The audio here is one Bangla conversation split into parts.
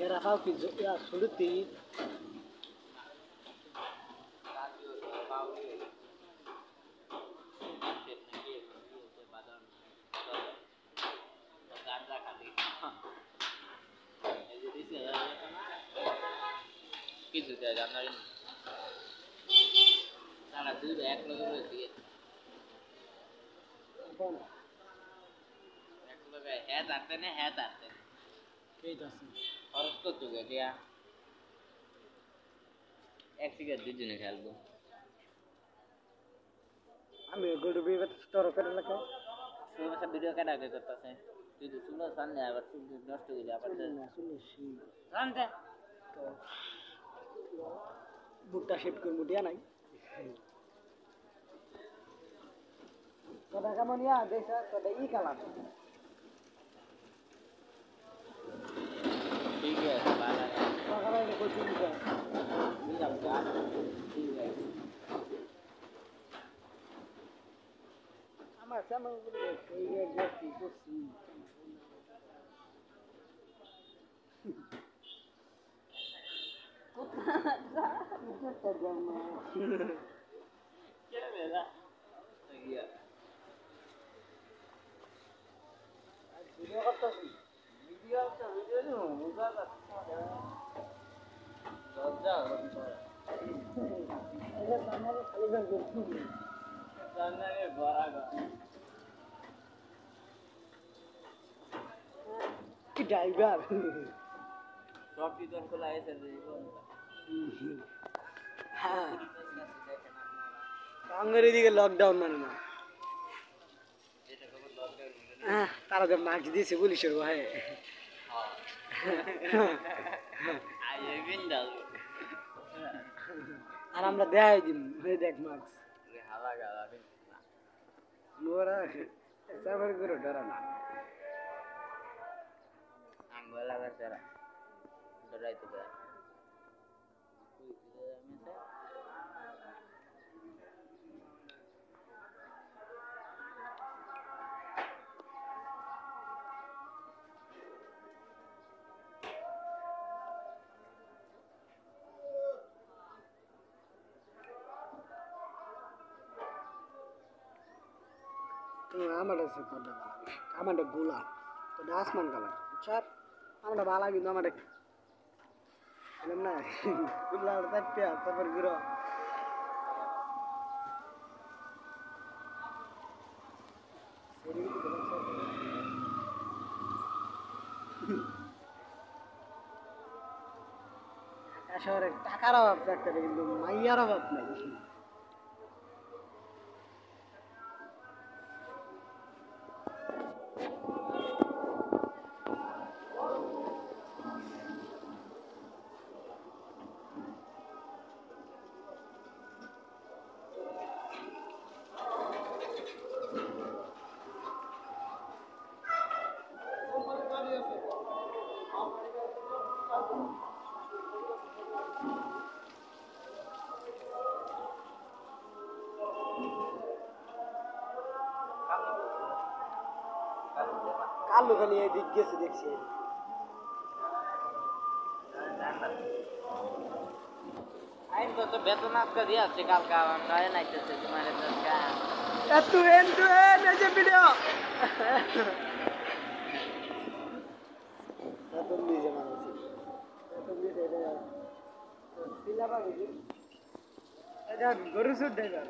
সেরা খাও কি শুরুতে কিছু দেয় আপনার তারা দুধ এক লগে দিয়ে এক লগে হ্যাঁ তারতে না হ্যাঁ তারতে এই আছে খরচ করতো গেটিয়া এক সিগারেট দুজনে খেলব। আমি গরু বিয়ে তোর করে লাগে সুরসা ভিডিও কাটা কে করতেছে। তুই তো চুলো সামনে আবার চুল নষ্ট হয়ে যায় আবার জানতে বুটটা শেপ করে মুটিয়া নাই। তোটা কেমন ইয়া দেখ তোটা ই colour some of them are clear, just people see क्या मेरा गया वीडियो करता हूँ वीडियो करता हूँ वीडियो नहीं। हूँ मुझे करता हूँ दर्जा अरे बना के खाली कर दूँ बना के बारा का কি ড্রাইভার। হ্যাঁ বাঙালির এদিকে লকডাউন মানে না। হ্যাঁ তারা যে মাস্ক দিয়েছে পুলিশের ভাই আর আমরা দেখাই দিন দেখ মাস্ক। ওরা করে ডরা না। Bola kan, saudara. sudah itu benar. ஆமாடா சார் gula, asman ucap. আমারটা ভালো কিন্তু এরম না। শহরে টাকার অভাব থাকতে কিন্তু মাইয়ার অভাব নাই। কালো খালি এদিক গেছে দেখছি? আইন তো তো বেতন আজকে দিয়ে আছে কালকে আমার নয় নাইতেছে তোমার এত এন টু এন এই যে ভিডিও এত নিজে মানুষ। এত নিজে এটা। পিলা পাবি এটা গরু সুট ড্রাইভার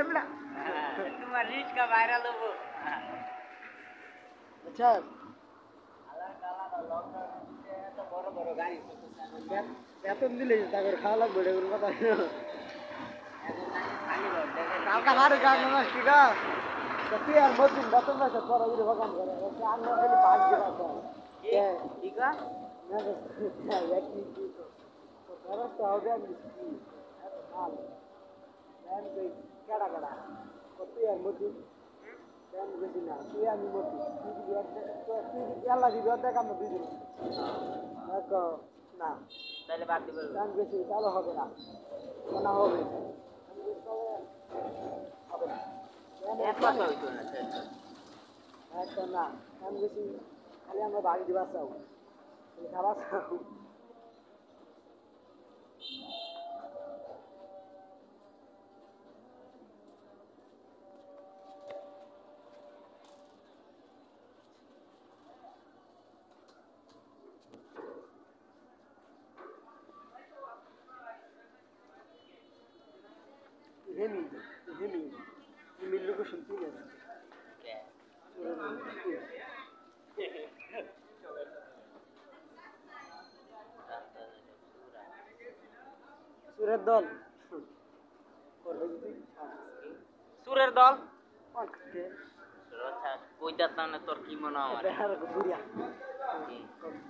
এবলা তোমার রিস্কা ভাইরাল হব। আচ্ছা এত বড় বড় গাড়ি বে- বেতন দিলে তারপর খাওয়া লাগবে এটা কোনো কথা না। কালকা ভাড়ে কাজ না ঠিক আছে তো তুই আর মতিন বেতন না পরে যদি ভগান করে আমরা খালি ভাগ দিবা তো ঠিক আছে না এক মিনিট তো খরচ তো হবে আমি এত মাল ব্যান কই কেডা কেডা তো তুই আর মতিন ব্যান বেশি না আমি তাহলে বাদ দিবে তাহলে হবে না না হবে হবে না এক কথা হইতো না না ব্যান বেশি খালি আমরা ভাগ দিবা চাও খাবার হেমি লোক শুনতে গেছে সুরের দল? করবে সুরের দল কইতার তাহলে তোর কি মনে হয় বুড়িয়া।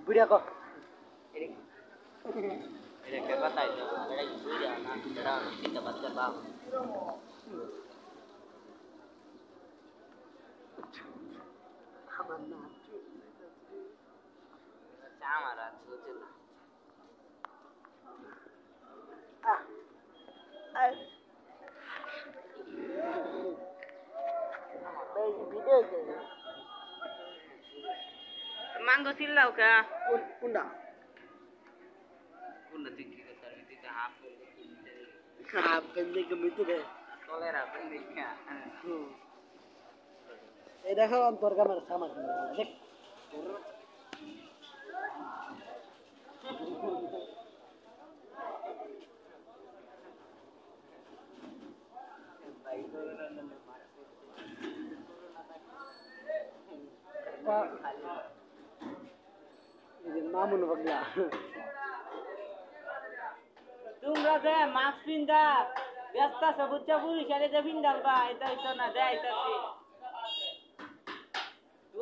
বুড়িয়া ক? এটা কে বাতাই এটা বুঝা না এটা চিন্তা বাচ্চা বাপ। আমার না চা মারা বুঝল আহ আয় এই ভিডিও মাঙ্গো চিল্লাও কা কোন কোনটা কোনটা তুই কি এই দেখো তোর ক্যামেরা সামাজ দেখ মামুন বগলা তোমরা যে মাস্ক পিন্দা ব্যস্ত বুঝছা, পুলিশ আরে যে পিন্দাল বা, এটা না দে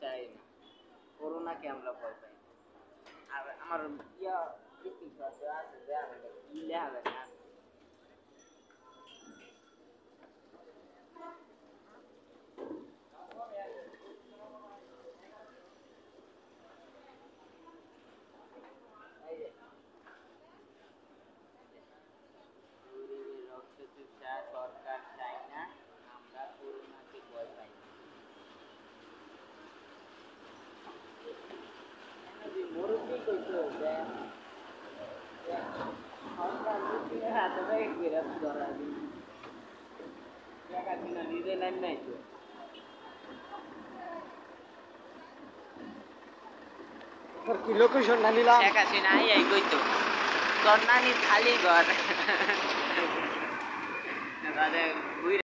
চাই না। করোনাকে আমরা ভয় পাই। না। আর আমার ইয়া greeting card আছে দেয়া হবে কি লেখা হবে না এই যে গরিবের রক্ত চুষা সরকার চাই না আমরা করোনাকে ভয় পাই না মুরব্বী কইতো যে সরকার যদি করা টাকা কিনা নিজে নেন নাই তো তোর কি লোকেশন না নিলাম শেখ হাসিনা এই কইতো তোর নানি খালি ঘর